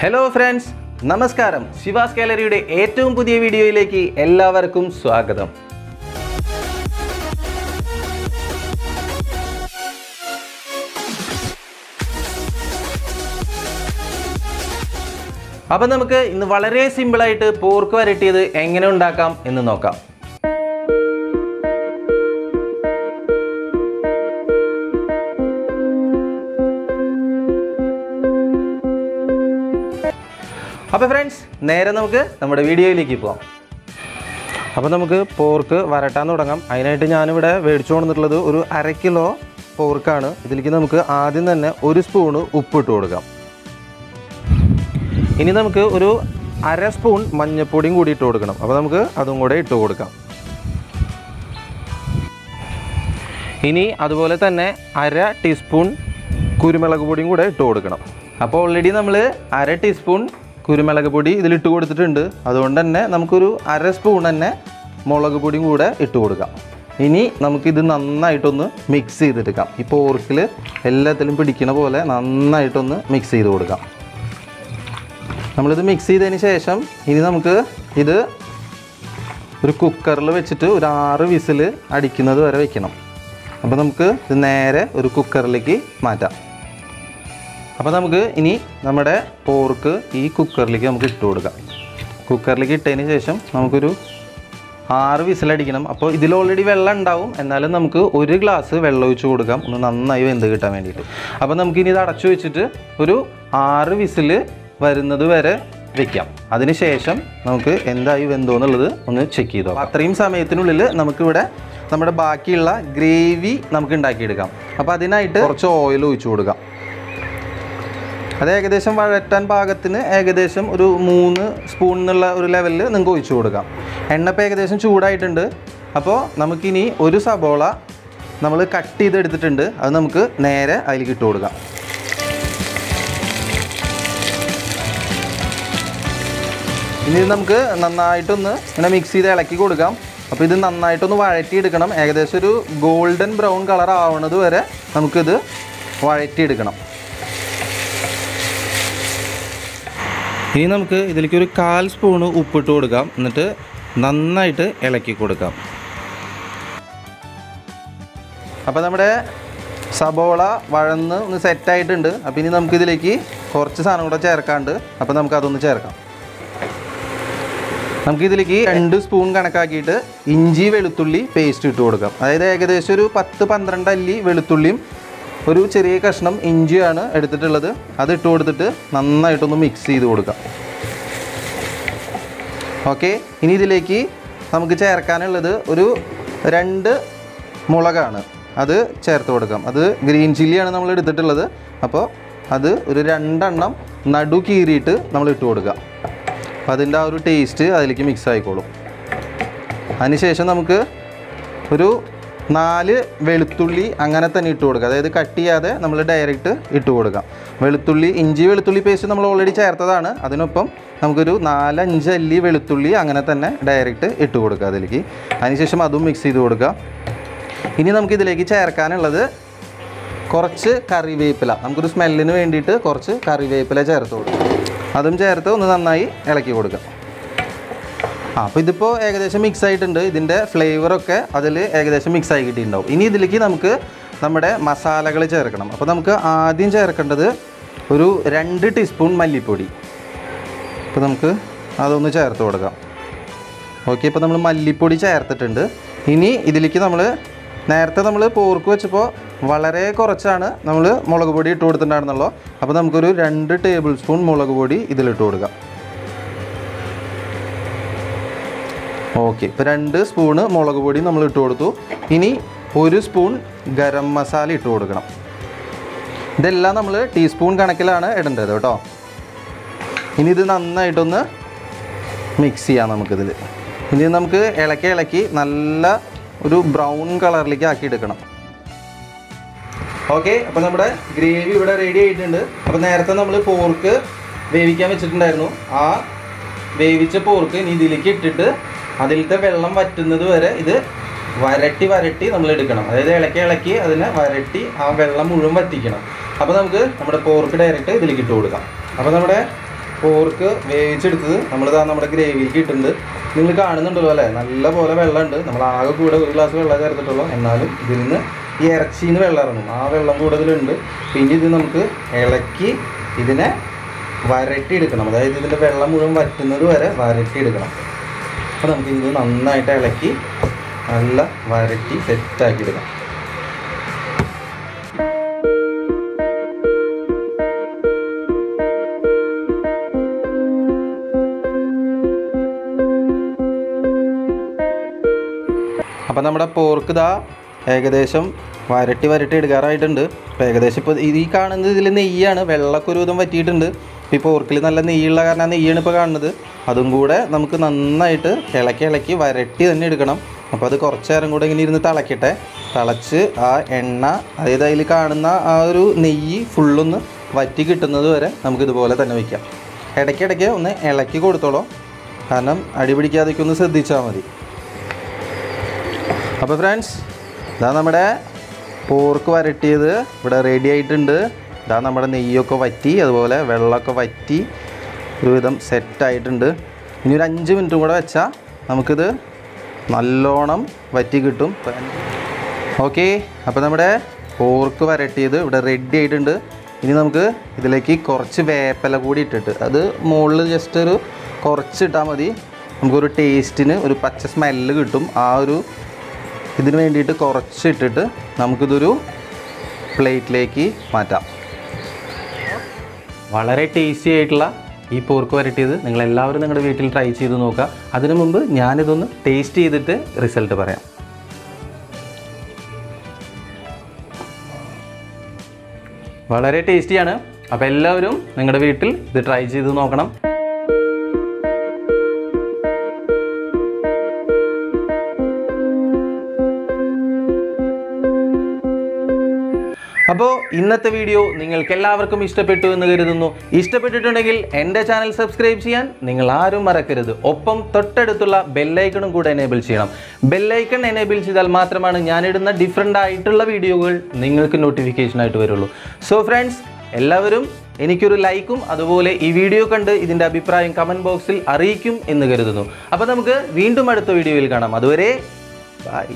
Hello friends നമസ്കാരം. ശിവാസ് ഗാലറിയുടെ ഏറ്റവും പുതിയ വീഡിയോയിലേക്ക് എല്ലാവർക്കും സ്വാഗതം. അപ്പം നമുക്ക് ഇന്ന് വളരെ സിമ്പിളായിട്ട് പോർക്ക് വരട്ടിയത് എങ്ങനെ ഉണ്ടാക്കാം എന്ന് നോക്കാം. അപ്പോൾ ഫ്രണ്ട്സ് നേരെ നമുക്ക് നമ്മുടെ വീഡിയോയിലേക്ക് പോകാം അപ്പോൾ നമുക്ക് പോർക്ക് വരട്ടാൻ തുടങ്ങാം. അതിനായിട്ട് ഞാനിവിടെ മേടിച്ചു കൊണ്ടിട്ടുള്ളത് ഒരു അര കിലോ പോർക്കാണ് ഇതിലേക്ക് നമുക്ക് ആദ്യം തന്നെ ഒരു സ്പൂണ് ഉപ്പിട്ട് കൊടുക്കാം. ഇനി നമുക്ക് ഒരു അര സ്പൂൺ മഞ്ഞൾപ്പൊടിയും കൂടി ഇട്ട് കൊടുക്കണം. അപ്പോൾ നമുക്ക് അതും കൂടെ ഇട്ട് കൊടുക്കാം. ഇനി അതുപോലെ തന്നെ അര ടീസ്പൂൺ കുരുമുളക് പൊടിയും കൂടെ ഇട്ട് കൊടുക്കണം. അപ്പോൾ ഓൾറെഡി നമ്മൾ അര ടീസ്പൂൺ കുരുമുളക് പൊടി ഇതിലിട്ട് കൊടുത്തിട്ടുണ്ട്. അതുകൊണ്ട് തന്നെ നമുക്കൊരു അര സ്പൂൺ തന്നെ മുളക് പൊടിയും കൂടെ ഇട്ട് കൊടുക്കാം. ഇനി നമുക്കിത് നന്നായിട്ടൊന്ന് മിക്സ് ചെയ്തെടുക്കാം. ഈ പോർക്കിൽ എല്ലാത്തിലും പിടിക്കണ പോലെ നന്നായിട്ടൊന്ന് മിക്സ് ചെയ്ത് കൊടുക്കാം. നമ്മളിത് മിക്സ് ചെയ്തതിന് ശേഷം ഇനി നമുക്ക് ഇത് ഒരു കുക്കറിൽ വെച്ചിട്ട് ഒരു ആറ് വിസിൽ അടിക്കുന്നത് വരെ വെക്കണം. അപ്പോൾ നമുക്ക് ഇത് നേരെ ഒരു കുക്കറിലേക്ക് മാറ്റാം. അപ്പോൾ നമുക്ക് ഇനി നമ്മുടെ പോർക്ക് ഈ കുക്കറിലേക്ക് നമുക്ക് ഇട്ട് കൊടുക്കാം. കുക്കറിലേക്ക് ഇട്ടതിന് ശേഷം നമുക്കൊരു ആറ് വിസിലടിക്കണം അപ്പോൾ ഇതിൽ ഓൾറെഡി വെള്ളം ഉണ്ടാവും. എന്നാലും നമുക്ക് ഒരു ഗ്ലാസ് വെള്ളം ഒഴിച്ച് കൊടുക്കാം. ഒന്ന് നന്നായി വെന്ത് കിട്ടാൻ വേണ്ടിയിട്ട്. അപ്പോൾ നമുക്കിനി ഇത് അടച്ചു വെച്ചിട്ട് ഒരു ആറ് വിസിൽ വരുന്നത് വരെ വെക്കാം. അതിനുശേഷം നമുക്ക് എന്തായി വെന്തോ എന്നുള്ളത് ഒന്ന് ചെക്ക് ചെയ്തോ അത്രയും സമയത്തിനുള്ളിൽ നമുക്കിവിടെ നമ്മുടെ ബാക്കിയുള്ള ഗ്രേവി നമുക്ക് ഉണ്ടാക്കിയെടുക്കാം. അപ്പോൾ അതിനായിട്ട് കുറച്ച് ഓയിൽ ഒഴിച്ചു കൊടുക്കാം. അത് ഏകദേശം വഴറ്റാൻ പാകത്തിന് ഏകദേശം ഒരു മൂന്ന് സ്പൂൺ എന്നുള്ള ഒരു ലെവലിൽ നിങ്ങൾക്ക് ഒഴിച്ചു കൊടുക്കാം. എണ്ണ ഇപ്പോൾ ഏകദേശം ചൂടായിട്ടുണ്ട്. അപ്പോൾ നമുക്കിനി ഒരു സബോള നമ്മൾ കട്ട് ചെയ്തെടുത്തിട്ടുണ്ട്. അത് നമുക്ക് നേരെ അതിലേക്ക് ഇട്ട് കൊടുക്കാം. ഇനി നമുക്ക് നന്നായിട്ടൊന്ന് ഇങ്ങനെ മിക്സ് ചെയ്ത് ഇളക്കി കൊടുക്കാം. അപ്പോൾ ഇത് നന്നായിട്ടൊന്ന് വഴറ്റിയെടുക്കണം. ഏകദേശം ഒരു ഗോൾഡൻ ബ്രൗൺ കളർ ആവണത് വരെ നമുക്കിത് വഴറ്റിയെടുക്കണം. ഇനി നമുക്ക് ഇതിലേക്ക് ഒരു കാൽ സ്പൂണ് ഉപ്പിട്ട് കൊടുക്കാം. എന്നിട്ട് നന്നായിട്ട് ഇളക്കി കൊടുക്കാം. അപ്പോൾ നമ്മുടെ സബോള വഴന്ന് ഒന്ന് സെറ്റായിട്ടുണ്ട് അപ്പോൾ ഇനി നമുക്ക് ഇതിലേക്ക് കുറച്ച് സാധനം കൂടെ ചേർക്കാണ്ട് അപ്പോൾ നമുക്ക് അതൊന്ന് ചേർക്കാം. നമുക്ക് ഇതിലേക്ക് രണ്ട് സ്പൂൺ കണക്കാക്കിയിട്ട് ഇഞ്ചി വെളുത്തുള്ളി പേസ്റ്റ് ഇട്ട് കൊടുക്കാം. അതായത് ഏകദേശം ഒരു പത്ത് പന്ത്രണ്ട് അല്ലി വെളുത്തുള്ളിയും ഒരു ചെറിയ കഷ്ണം ഇഞ്ചിയാണ് എടുത്തിട്ടുള്ളത്. അത് ഇട്ട് കൊടുത്തിട്ട് നന്നായിട്ടൊന്ന് മിക്സ് ചെയ്ത് കൊടുക്കാം. ഓക്കെ ഇനി ഇതിലേക്ക് നമുക്ക് ചേർക്കാനുള്ളത് ഒരു രണ്ട് മുളകാണ്. അത് ചേർത്ത് കൊടുക്കാം. അത് ഗ്രീൻ ചില്ലിയാണ് നമ്മൾ എടുത്തിട്ടുള്ളത്. അപ്പോൾ അത് ഒരു രണ്ടെണ്ണം നടു കീറിയിട്ട് നമ്മൾ ഇട്ട് കൊടുക്കുക അപ്പോൾ അതിന്റെ ആ ഒരു ടേസ്റ്റ് അതിലേക്ക് മിക്സ് ആയിക്കോളും. അതിനുശേഷം നമുക്ക് ഒരു നാല് വെളുത്തുള്ളി അങ്ങനെ തന്നെ ഇട്ട് കൊടുക്കുക. അതായത് കട്ട് ചെയ്യാതെ നമ്മൾ ഡയറക്റ്റ് ഇട്ട് കൊടുക്കാം. വെളുത്തുള്ളി ഇഞ്ചി വെളുത്തുള്ളി പേസ്റ്റ് നമ്മൾ ഓൾറെഡി ചേർത്തതാണ്. അതിനൊപ്പം നമുക്കൊരു നാലഞ്ച് അല്ലി വെളുത്തുള്ളി അങ്ങനെ തന്നെ ഡയറക്റ്റ് ഇട്ട് കൊടുക്കുക അതിലേക്ക്. അതിനുശേഷം അതും മിക്സ് ചെയ്ത് കൊടുക്കുക. ഇനി നമുക്കിതിലേക്ക് ചേർക്കാനുള്ളത് കുറച്ച് കറിവേപ്പില. നമുക്കൊരു സ്മെല്ലിന് വേണ്ടിയിട്ട് കുറച്ച് കറിവേപ്പില ചേർത്ത് കൊടുക്കാം അതും ചേർത്ത് ഒന്ന് നന്നായി ഇളക്കി കൊടുക്കുക. ആ അപ്പോൾ ഇതിപ്പോൾ ഏകദേശം മിക്സ് ആയിട്ടുണ്ട്. ഇതിന്റെ ഫ്ലേവറൊക്കെ അതിൽ ഏകദേശം മിക്സ് ആയി കിട്ടിയിട്ടുണ്ടാവും. ഇനി ഇതിലേക്ക് നമുക്ക് നമ്മുടെ മസാലകൾ ചേർക്കണം. അപ്പോൾ നമുക്ക് ആദ്യം ചേർക്കേണ്ടത് ഒരു രണ്ട് ടീസ്പൂൺ മല്ലിപ്പൊടി. അപ്പോൾ നമുക്ക് അതൊന്ന് ചേർത്ത് കൊടുക്കാം. ഓക്കെ ഇപ്പോൾ നമ്മൾ മല്ലിപ്പൊടി ചേർത്തിട്ടുണ്ട്. ഇനി ഇതിലേക്ക് നമ്മൾ നേരത്തെ നമ്മൾ പോർക്ക് വെച്ചപ്പോൾ വളരെ കുറച്ചാണ് നമ്മൾ മുളക് പൊടി ഇട്ട് കൊടുത്തിട്ടുണ്ടായിരുന്നല്ലോ അപ്പോൾ നമുക്കൊരു രണ്ട് ടേബിൾ സ്പൂൺ മുളക് പൊടി ഇതിലിട്ട് കൊടുക്കാം. ഓക്കെ. ഇപ്പോൾ രണ്ട് സ്പൂണ് മുളക് പൊടി നമ്മൾ ഇട്ട് കൊടുത്തു. ഇനി ഒരു സ്പൂൺ ഗരം മസാല ഇട്ട് കൊടുക്കണം. ഇതെല്ലാം നമ്മൾ ടീസ്പൂൺ കണക്കിലാണ് ഇടേണ്ടത് കേട്ടോ. ഇനി ഇത് നന്നായിട്ടൊന്ന് മിക്സ് ചെയ്യാം നമുക്കിതിൽ ഇനി നമുക്ക് ഇളക്കി ഇളക്കി നല്ല ഒരു ബ്രൗൺ കളറിലേക്ക് ആക്കി എടുക്കണം. ഓക്കെ. അപ്പോൾ നമ്മുടെ ഗ്രേവി ഇവിടെ റെഡി ആയിട്ടുണ്ട്. അപ്പോൾ നേരത്തെ നമ്മൾ പോർക്ക് വേവിക്കാൻ വെച്ചിട്ടുണ്ടായിരുന്നു. ആ വേവിച്ച പോർക്ക് ഇനി ഇതിലേക്ക് ഇട്ടിട്ട് അതിലത്തെ വെള്ളം വറ്റുന്നത് വരെ ഇത് വരട്ടി വരട്ടി നമ്മൾ എടുക്കണം. അതായത് ഇളക്കി ഇളക്കി അതിനെ വരട്ടി ആ വെള്ളം മുഴുവൻ വറ്റിക്കണം. അപ്പോൾ നമുക്ക് നമ്മുടെ പോർക്ക് ഡയറക്റ്റ് ഇതിലേക്ക് ഇട്ട് കൊടുക്കാം. അപ്പോൾ നമ്മുടെ പോർക്ക് വേവിച്ചെടുത്തത് നമ്മളിതാ നമ്മുടെ ഗ്രേവിയിലേക്ക് ഇട്ടിട്ടുണ്ട്. നിങ്ങൾ കാണുന്നുണ്ടല്ലോ അല്ലേ? നല്ല പോലെ വെള്ളമുണ്ട്. നമ്മൾ ആകെ കൂടെ ഒരു ഗ്ലാസ് വെള്ളം ചേർത്തിട്ടുള്ളൂ. എന്നാലും ഇതിൽ നിന്ന് ഈ ഇറച്ചിയിൽ നിന്ന് വെള്ളം ഇറങ്ങും. ആ വെള്ളം കൂടുതലുണ്ട്. പിന്നെ ഇത് നമുക്ക് ഇളക്കി ഇതിനെ വരട്ടിയെടുക്കണം. അതായത് ഇതിന്റെ വെള്ളം മുഴുവൻ വറ്റുന്നത് വരെ വരട്ടിയെടുക്കണം. അപ്പോൾ നമുക്ക് ഇത് നന്നായിട്ട് ഇളക്കി നല്ല വരട്ടി സെറ്റാക്കി എടുക്കാം. അപ്പം നമ്മുടെ പോർക്ക് ഇതാ ഏകദേശം വരട്ടി വരട്ടി എടുക്കാറായിട്ടുണ്ട്. അപ്പോൾ ഏകദേശം ഇപ്പോൾ ഈ കാണുന്നത് ഇതിൽ നെയ്യാണ്. വെള്ളക്കൊരുവിധം വറ്റിയിട്ടുണ്ട്. ഇപ്പോൾ ഓർക്കിൽ നല്ല നെയ്യുള്ള കാരണം ആ നെയ്യാണ് ഇപ്പോൾ കാണുന്നത്. അതും കൂടെ നമുക്ക് നന്നായിട്ട് ഇളക്കി ഇളക്കി വരട്ടി തന്നെ എടുക്കണം. അപ്പോൾ അത് കുറച്ച് നേരം കൂടെ ഇങ്ങനെ ഇരുന്ന് തിളക്കട്ടെ. തിളച്ച് ആ എണ്ണ അതായത് അതിൽ കാണുന്ന ആ ഒരു നെയ്യ് ഫുള്ളൊന്ന് വറ്റി കിട്ടുന്നത് വരെ നമുക്ക് ഇതുപോലെ തന്നെ വയ്ക്കാം ഇടയ്ക്കിടയ്ക്ക് ഒന്ന് ഇളക്കി കൊടുത്തോളൂ. കാരണം അടി പിടിക്കാതൊക്കെ ഒന്ന് ശ്രദ്ധിച്ചാൽ മതി. അപ്പോൾ ഫ്രണ്ട്സ് ഇതാ നമ്മുടെ പോർക്ക് വരട്ടിയത്. ഇവിടെ റെഡി ആയിട്ടുണ്ട്. ഇതാ നമ്മുടെ നെയ്യൊക്കെ വറ്റി അതുപോലെ വെള്ളമൊക്കെ വറ്റി ഒരുവിധം സെറ്റായിട്ടുണ്ട്. ഇനി ഒരു അഞ്ച് മിനിറ്റും കൂടെ വെച്ചാൽ നമുക്കിത് നല്ലോണം വറ്റി കിട്ടും. ഓക്കെ അപ്പോൾ നമ്മുടെ പോർക്ക് വരട്ടിയത് ഇവിടെ റെഡി ആയിട്ടുണ്ട്. ഇനി നമുക്ക് ഇതിലേക്ക് കുറച്ച് വേപ്പല കൂടി ഇട്ടിട്ട് അത് മുകളിൽ ജസ്റ്റ് ഒരു കുറച്ചിട്ടാൽ മതി. നമുക്കൊരു ടേസ്റ്റിന് ഒരു പച്ച സ്മെല്ല് കിട്ടും. ആ ഒരു ഇതിന് വേണ്ടിയിട്ട് കുറച്ചിട്ടിട്ട് നമുക്കിതൊരു പ്ലേറ്റിലേക്ക് മാറ്റാം. വളരെ ടേസ്റ്റി ആയിട്ടുള്ള ഈ പോർക്ക് വരട്ടിയത് നിങ്ങൾ എല്ലാവരും നിങ്ങളുടെ വീട്ടിൽ ട്രൈ ചെയ്ത് നോക്കുക. അതിനു മുമ്പ് ഞാനിതൊന്ന് ടേസ്റ്റ് ചെയ്തിട്ട് റിസൾട്ട് പറയാം. വളരെ ടേസ്റ്റിയാണ് അപ്പോൾ എല്ലാവരും നിങ്ങളുടെ വീട്ടിൽ ഇത് ട്രൈ ചെയ്ത് നോക്കണം. അപ്പോൾ ഇന്നത്തെ വീഡിയോ നിങ്ങൾക്ക് എല്ലാവർക്കും ഇഷ്ടപ്പെട്ടു എന്ന് കരുതുന്നു. ഇഷ്ടപ്പെട്ടിട്ടുണ്ടെങ്കിൽ എന്റെ ചാനൽ സബ്സ്ക്രൈബ് ചെയ്യാൻ നിങ്ങൾ ആരും മറക്കരുത്. ഒപ്പം തൊട്ടടുത്തുള്ള ബെല്ലൈക്കണും കൂടെ എനേബിൾ ചെയ്യണം. ബെല്ലൈക്കൺ എനേബിൾ ചെയ്താൽ മാത്രമാണ് ഞാനിടുന്ന ഡിഫറെന്റ് ആയിട്ടുള്ള വീഡിയോകൾ നിങ്ങൾക്ക് നോട്ടിഫിക്കേഷൻ ആയിട്ട് വരുള്ളൂ. സോ ഫ്രണ്ട്സ് എല്ലാവരും എനിക്കൊരു ലൈക്കും അതുപോലെ ഈ വീഡിയോ കണ്ട് ഇതിന്റെ അഭിപ്രായം കമന്റ് ബോക്സിൽ അറിയിക്കും എന്ന് കരുതുന്നു. അപ്പോൾ നമുക്ക് വീണ്ടും അടുത്ത വീഡിയോയിൽ കാണാം. അതുവരെ ബൈ